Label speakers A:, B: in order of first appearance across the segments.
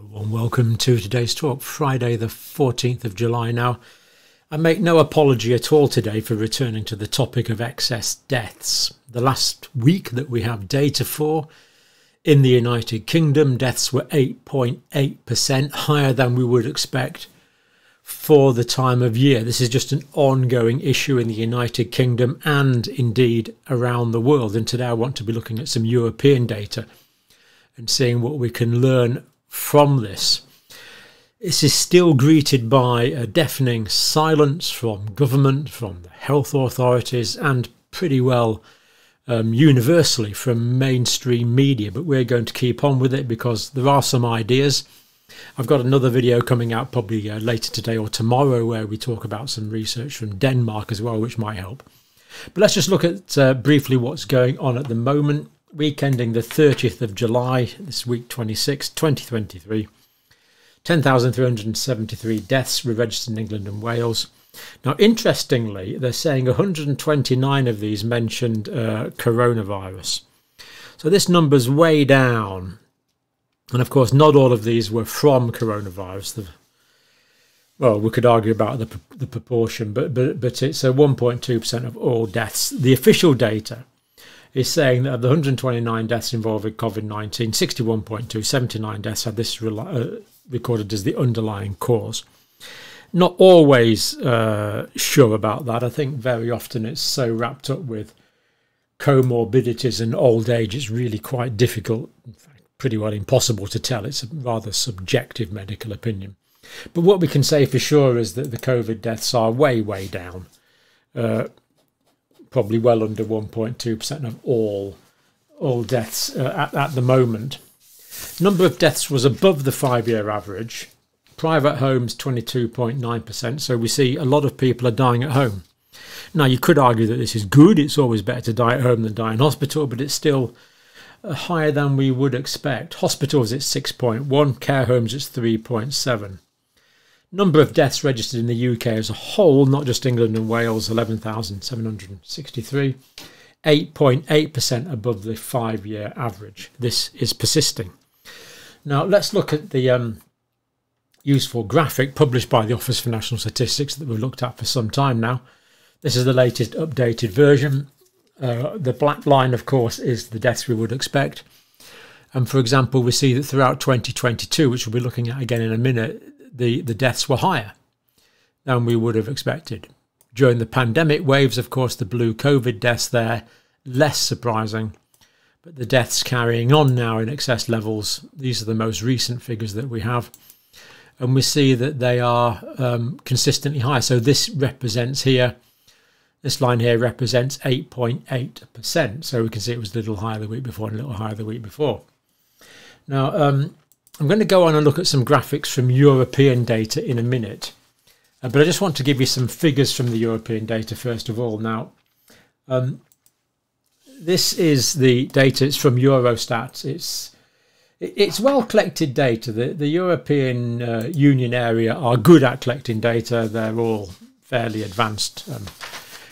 A: and welcome to today's talk, Friday, the 14th of July. Now, I make no apology at all today for returning to the topic of excess deaths. The last week that we have data for in the United Kingdom, deaths were 8.8% higher than we would expect for the time of year. This is just an ongoing issue in the United Kingdom and indeed around the world. And today I want to be looking at some European data and seeing what we can learn from this. This is still greeted by a deafening silence from government, from the health authorities, and pretty well um, universally from mainstream media. But we're going to keep on with it because there are some ideas. I've got another video coming out probably uh, later today or tomorrow where we talk about some research from Denmark as well, which might help. But let's just look at uh, briefly what's going on at the moment week ending the 30th of July, this week 26, 2023. 10,373 deaths were registered in England and Wales. Now, interestingly, they're saying 129 of these mentioned uh, coronavirus. So this number's way down. And of course, not all of these were from coronavirus. The, well, we could argue about the, the proportion, but, but, but it's a 1.2% of all deaths. The official data is saying that of the 129 deaths involving COVID 19, 61.2, 79 deaths had this uh, recorded as the underlying cause. Not always uh, sure about that. I think very often it's so wrapped up with comorbidities and old age, it's really quite difficult, in fact, pretty well impossible to tell. It's a rather subjective medical opinion. But what we can say for sure is that the COVID deaths are way, way down. Uh, probably well under 1.2% of all all deaths uh, at, at the moment. Number of deaths was above the five-year average. Private homes 22.9%. So we see a lot of people are dying at home. Now you could argue that this is good. It's always better to die at home than die in hospital, but it's still uh, higher than we would expect. Hospitals it's 6.1, care homes it's 3.7. Number of deaths registered in the UK as a whole, not just England and Wales, 11,763, 8.8% above the five year average. This is persisting. Now, let's look at the um, useful graphic published by the Office for National Statistics that we've looked at for some time now. This is the latest updated version. Uh, the black line, of course, is the deaths we would expect. And for example, we see that throughout 2022, which we'll be looking at again in a minute, the, the deaths were higher than we would have expected. During the pandemic waves, of course, the blue COVID deaths there, less surprising. But the deaths carrying on now in excess levels, these are the most recent figures that we have. And we see that they are um, consistently high. So this represents here, this line here represents 8.8%. So we can see it was a little higher the week before and a little higher the week before. Now, um, I'm going to go on and look at some graphics from European data in a minute. Uh, but I just want to give you some figures from the European data first of all. Now, um, this is the data. It's from Eurostat. It's it's well collected data. The, the European uh, Union area are good at collecting data. They're all fairly advanced um,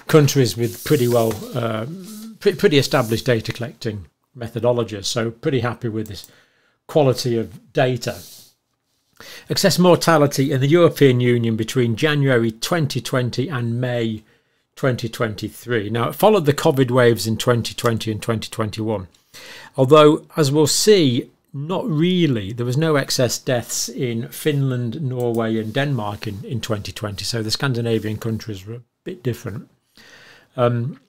A: countries with pretty well, uh, pretty established data collecting methodologies. So pretty happy with this quality of data. Excess mortality in the European Union between January 2020 and May 2023. Now, it followed the COVID waves in 2020 and 2021. Although, as we'll see, not really. There was no excess deaths in Finland, Norway, and Denmark in, in 2020. So the Scandinavian countries were a bit different. Um,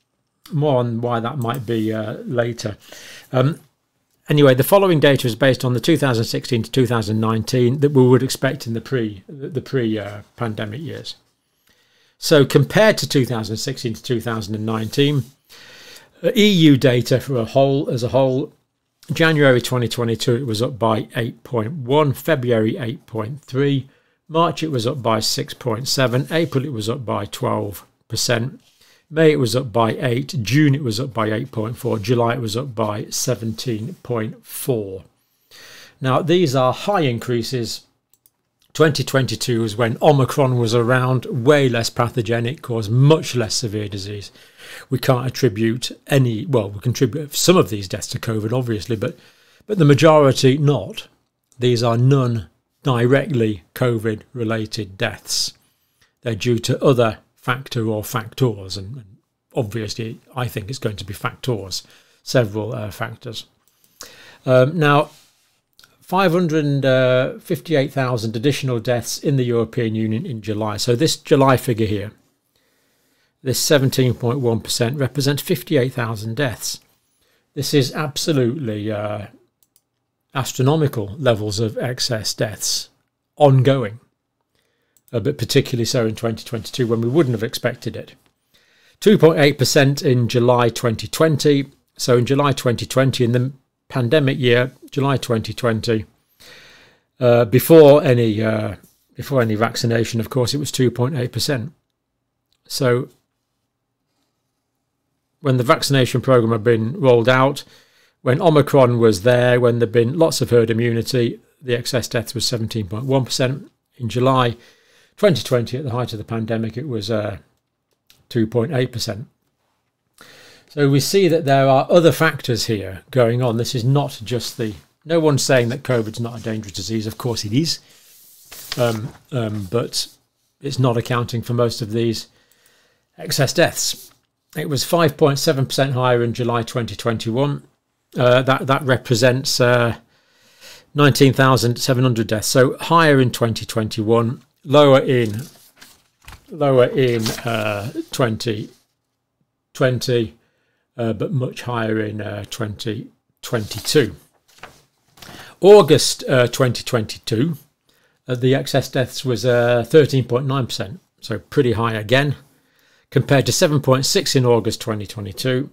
A: more on why that might be uh, later. Um, Anyway, the following data is based on the 2016 to 2019 that we would expect in the pre the pre uh, pandemic years. So compared to 2016 to 2019, uh, EU data for a whole as a whole, January 2022 it was up by 8.1, February 8.3, March it was up by 6.7, April it was up by 12 percent. May it was up by 8, June it was up by 8.4, July it was up by 17.4. Now these are high increases. 2022 was when Omicron was around, way less pathogenic, caused much less severe disease. We can't attribute any, well, we contribute some of these deaths to COVID, obviously, but but the majority not. these are none directly COVID related deaths. They're due to other factor or factors, and obviously, I think it's going to be factors, several uh, factors. Um, now, 558,000 additional deaths in the European Union in July. So, this July figure here, this 17.1% represents 58,000 deaths. This is absolutely uh, astronomical levels of excess deaths ongoing, uh, but particularly so in 2022 when we wouldn't have expected it. 2.8% in July 2020. So in July 2020, in the pandemic year, July 2020, uh, before any uh, before any vaccination, of course, it was 2.8%. So when the vaccination program had been rolled out, when Omicron was there, when there'd been lots of herd immunity, the excess death was 17.1%. In July 2020, at the height of the pandemic, it was uh, 2.8%. So we see that there are other factors here going on. This is not just the. No one's saying that COVID's not a dangerous disease. Of course it is. Um, um, but it's not accounting for most of these excess deaths. It was 5.7% higher in July 2021 uh, that that represents uh, 19,700 deaths. So higher in 2021, lower in lower in uh, 2020, uh, but much higher in uh, 2022. Uh, August uh, 2022, the excess deaths was 13.9%, so pretty high again, compared to 7.6 in August 2022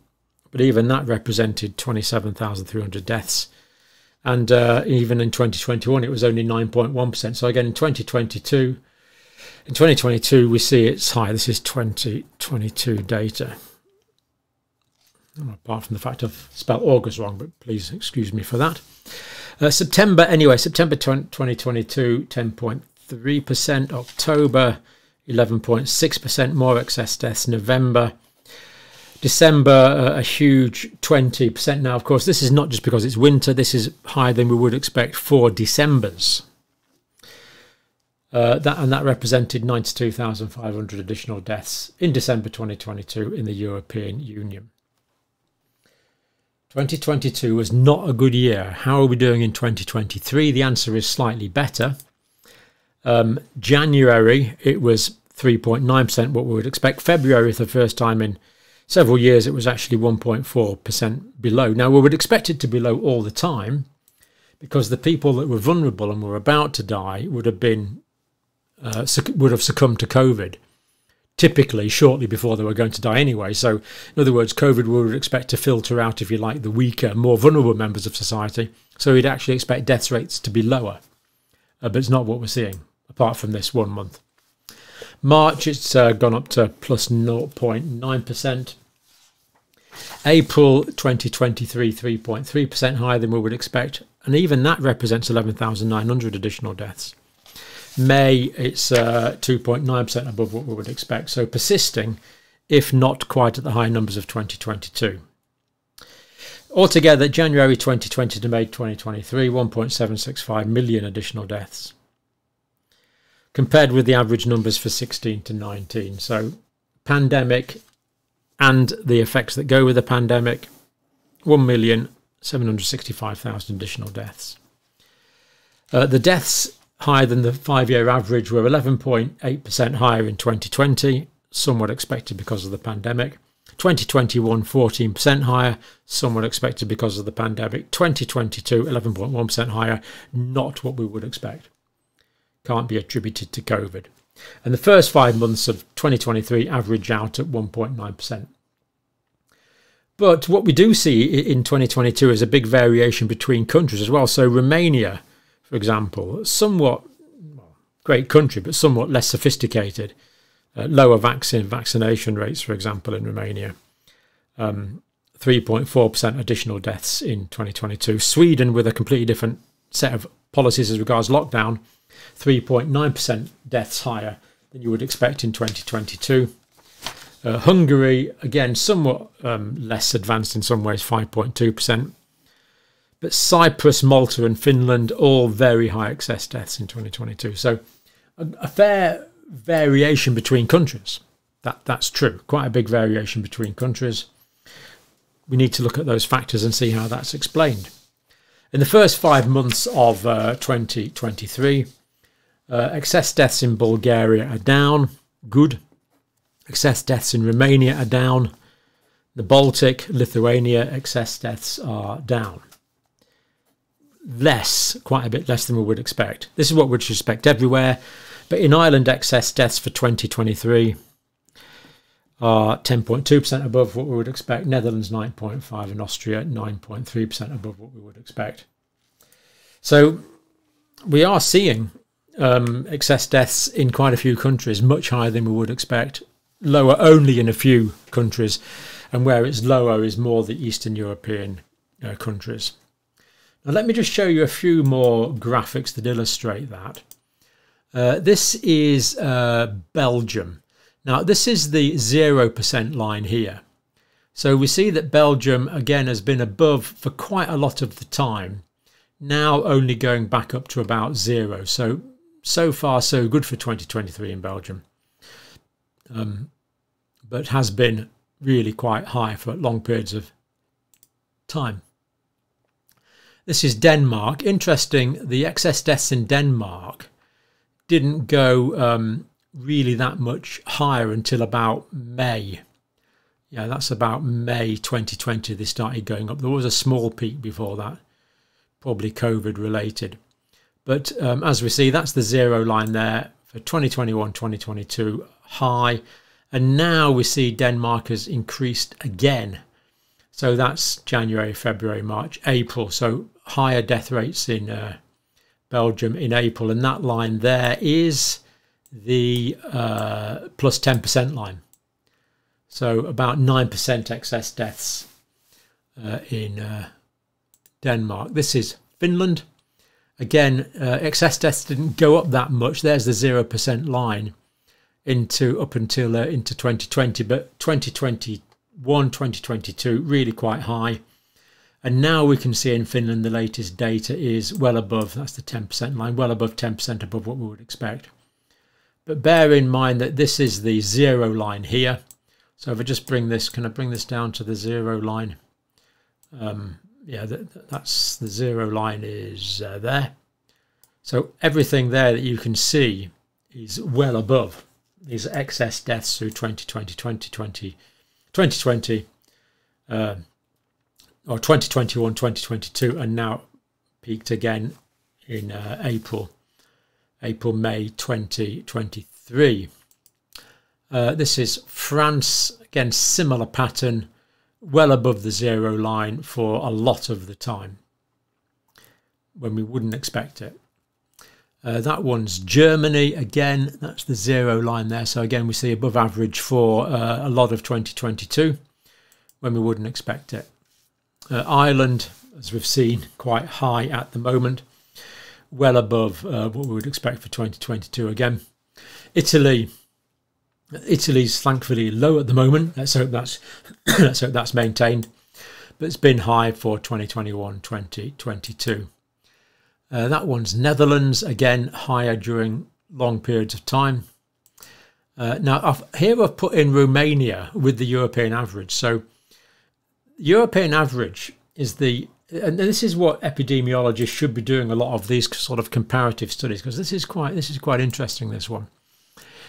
A: but even that represented 27,300 deaths. And uh, even in 2021, it was only 9.1%. So again, in 2022, in 2022, we see it's high. This is 2022 data. Apart from the fact I've spelled August wrong, but please excuse me for that. Uh, September, anyway, September 2022, 10.3%. October, 11.6% more excess deaths. November, December, uh, a huge 20%. Now, of course, this is not just because it's winter, this is higher than we would expect for December's. Uh, that and that represented 92,500 additional deaths in December 2022 in the European Union. 2022 was not a good year. How are we doing in 2023? The answer is slightly better. Um, January, it was 3.9%, what we would expect. February, for the first time in several years it was actually 1.4% below. Now we would expect it to be low all the time because the people that were vulnerable and were about to die would have been uh, would have succumbed to COVID typically shortly before they were going to die anyway. So, in other words, COVID would expect to filter out, if you like, the weaker, more vulnerable members of society. So, we'd actually expect death rates to be lower. Uh, but it's not what we're seeing, apart from this one month. March, it's uh, gone up to plus 0.9%. April 2023, 3.3% higher than we would expect. And even that represents 11,900 additional deaths. May, it's 2.9% uh, above what we would expect. So persisting, if not quite at the high numbers of 2022. Altogether, January 2020 to May 2023, 1.765 million additional deaths compared with the average numbers for 16 to 19. So, pandemic and the effects that go with the pandemic 1,765,000 additional deaths. Uh, the deaths higher than the five year average were 11.8% higher in 2020, somewhat expected because of the pandemic. 2021, 14% higher, somewhat expected because of the pandemic. 2022, 11.1% higher, not what we would expect can't be attributed to COVID. And the first five months of 2023 average out at 1.9%. But what we do see in 2022 is a big variation between countries as well. So Romania, for example, somewhat well, great country, but somewhat less sophisticated. Uh, lower vaccine vaccination rates, for example, in Romania. 3.4% um, additional deaths in 2022. Sweden, with a completely different set of policies as regards lockdown, 3.9% deaths higher than you would expect in 2022. Uh, Hungary, again, somewhat um, less advanced in some ways, 5.2%. But Cyprus, Malta, and Finland all very high excess deaths in 2022. So a, a fair variation between countries. That that's true. Quite a big variation between countries. We need to look at those factors and see how that's explained. In the first five months of uh, 2023, uh, excess deaths in Bulgaria are down. Good. Excess deaths in Romania are down. The Baltic, Lithuania, excess deaths are down. Less, quite a bit less than we would expect. This is what we'd expect everywhere. But in Ireland, excess deaths for 2023 are 10.2% above what we would expect. Netherlands 9.5 and Austria 9.3% above what we would expect. So we are seeing um, excess deaths in quite a few countries, much higher than we would expect. Lower only in a few countries, and where it's lower is more the Eastern European uh, countries. Now, let me just show you a few more graphics that illustrate that. Uh, this is uh, Belgium. Now, this is the 0% line here. So we see that Belgium, again, has been above for quite a lot of the time. Now only going back up to about zero. So so far so good for 2023 in Belgium, um, but has been really quite high for long periods of time. This is Denmark. Interesting, the excess deaths in Denmark didn't go um, really that much higher until about May. Yeah, that's about May 2020 they started going up. There was a small peak before that, probably COVID related. But um, as we see, that's the zero line there for 2021, 2022 high. And now we see Denmark has increased again. So that's January, February, March, April. So higher death rates in uh, Belgium in April. And that line there is the uh, plus 10% line. So about 9% excess deaths uh, in uh, Denmark. This is Finland. Again, uh, excess deaths didn't go up that much. There's the 0% line into up until uh, into 2020, but 2021, 2022 really quite high. And now we can see in Finland the latest data is well above, that's the 10% line, well above 10% above what we would expect. But bear in mind that this is the zero line here. So if I just bring this, can I bring this down to the zero line? Um, yeah, that, that's the zero line is uh, there. So everything there that you can see is well above these excess deaths through 2020, 2020, 2020, uh, or 2021, 2022, and now peaked again in uh, April, April, May 2023. Uh, this is France, again, similar pattern well above the zero line for a lot of the time when we wouldn't expect it. Uh, that one's Germany again. That's the zero line there. So again, we see above average for uh, a lot of 2022 when we wouldn't expect it. Uh, Ireland, as we've seen, quite high at the moment, well above uh, what we would expect for 2022 again. Italy, Italy's thankfully low at the moment. Let's hope that's let's hope that's maintained. But it's been high for 2021, 2022. Uh, that one's Netherlands again higher during long periods of time. Uh, now I've, here I've put in Romania with the European average. So European average is the and this is what epidemiologists should be doing a lot of these sort of comparative studies because this is quite this is quite interesting this one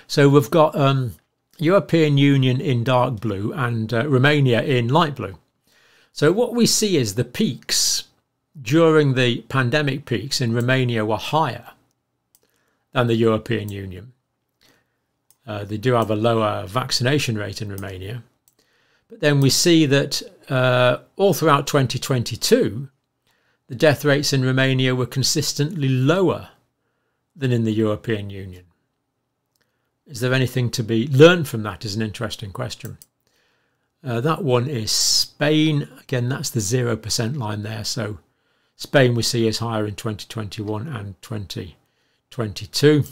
A: so we've got um, European Union in dark blue and uh, Romania in light blue. So what we see is the peaks during the pandemic peaks in Romania were higher than the European Union. Uh, they do have a lower vaccination rate in Romania. But then we see that uh, all throughout 2022, the death rates in Romania were consistently lower than in the European Union. Is there anything to be learned from that? Is an interesting question. Uh, that one is Spain. Again, that's the 0% line there. So Spain we see is higher in 2021 and 2022.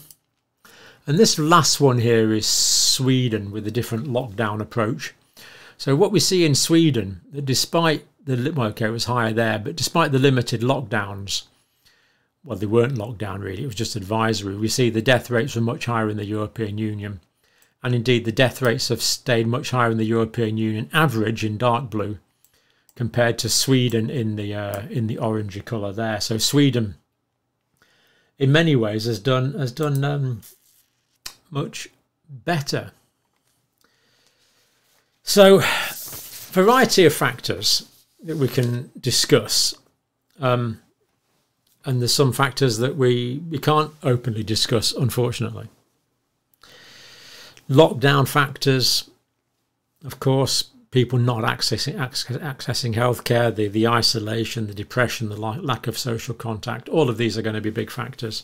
A: And this last one here is Sweden with a different lockdown approach. So what we see in Sweden, that despite the okay, it was higher there, but despite the limited lockdowns, well, they weren't locked down really, it was just advisory. We see the death rates were much higher in the European Union. And indeed, the death rates have stayed much higher in the European Union average in dark blue compared to Sweden in the uh, in the orangey colour there. So Sweden, in many ways, has done has done um, much better. So, variety of factors that we can discuss. Um, and there's some factors that we, we can't openly discuss, unfortunately. Lockdown factors, of course, people not accessing accessing healthcare, the the isolation, the depression, the lack of social contact, all of these are going to be big factors.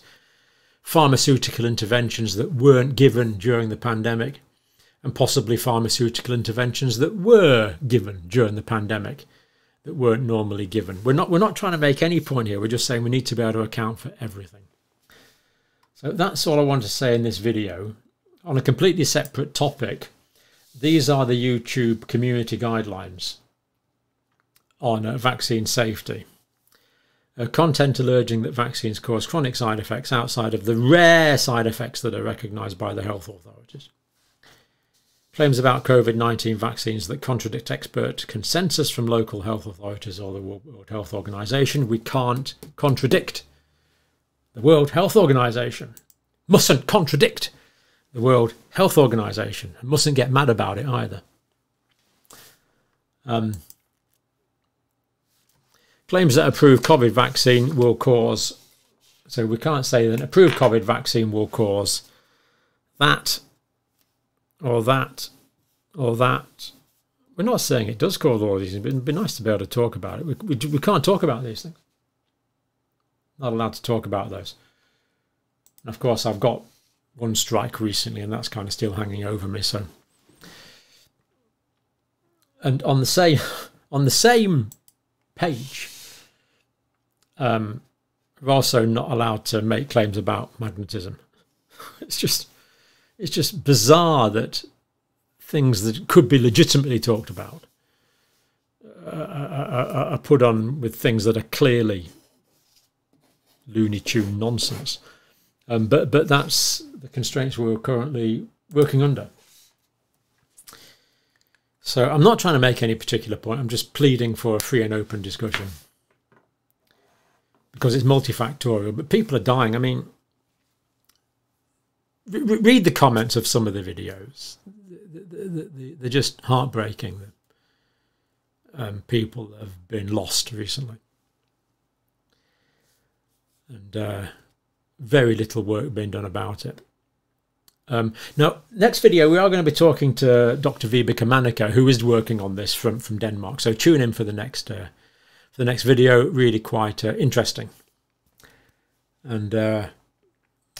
A: Pharmaceutical interventions that weren't given during the pandemic, and possibly pharmaceutical interventions that were given during the pandemic that weren't normally given. We're not we're not trying to make any point here. We're just saying we need to be able to account for everything. So that's all I want to say in this video. On a completely separate topic, these are the YouTube community guidelines on uh, vaccine safety. Uh, content alleging that vaccines cause chronic side effects outside of the rare side effects that are recognised by the health authorities. Claims about COVID 19 vaccines that contradict expert consensus from local health authorities or the World Health Organization. We can't contradict the World Health Organization. Mustn't contradict the World Health Organization. And mustn't get mad about it either. Um, claims that approved COVID vaccine will cause, so we can't say that approved COVID vaccine will cause that or that or that. We're not saying it does cause all these things, but it'd be nice to be able to talk about it. We, we, we can't talk about these things. Not allowed to talk about those. And of course, I've got one strike recently, and that's kind of still hanging over me. So, and on the same on the same page, um, we're also not allowed to make claims about magnetism. It's just it's just bizarre that things that could be legitimately talked about uh, are, are put on with things that are clearly Looney Tune nonsense. Um, but but that's the constraints we're currently working under. So I'm not trying to make any particular point. I'm just pleading for a free and open discussion because it's multifactorial. But people are dying. I mean, read the comments of some of the videos. They're just heartbreaking. Um, people have been lost recently, and uh, very little work being done about it. Um, now, next video, we are going to be talking to Dr. Vibeke Manniche, who is working on this from, from Denmark. So tune in for the next uh, for the next video. Really quite uh, interesting. And uh,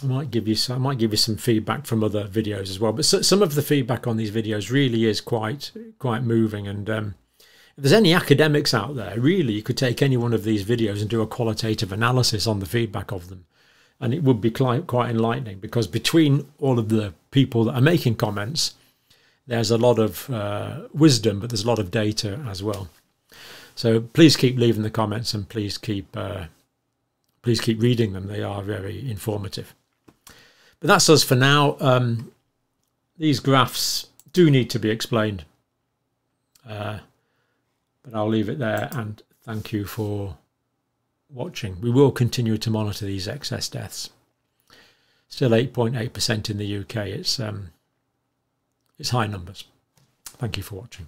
A: I might give you some, I might give you some feedback from other videos as well. But so, some of the feedback on these videos really is quite quite moving. And um, if there's any academics out there, really, you could take any one of these videos and do a qualitative analysis on the feedback of them, and it would be quite quite enlightening. Because between all of the people that are making comments, there's a lot of uh, wisdom, but there's a lot of data as well. So please keep leaving the comments and please keep uh, please keep reading them. They are very informative. But that's us for now. Um, these graphs do need to be explained. Uh, but I'll leave it there and thank you for watching. We will continue to monitor these excess deaths. Still 8.8% in the UK. It's um, it's high numbers. Thank you for watching.